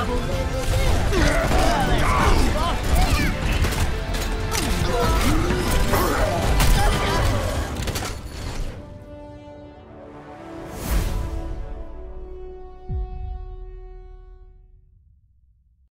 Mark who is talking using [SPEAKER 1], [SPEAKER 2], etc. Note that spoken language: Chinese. [SPEAKER 1] 啊！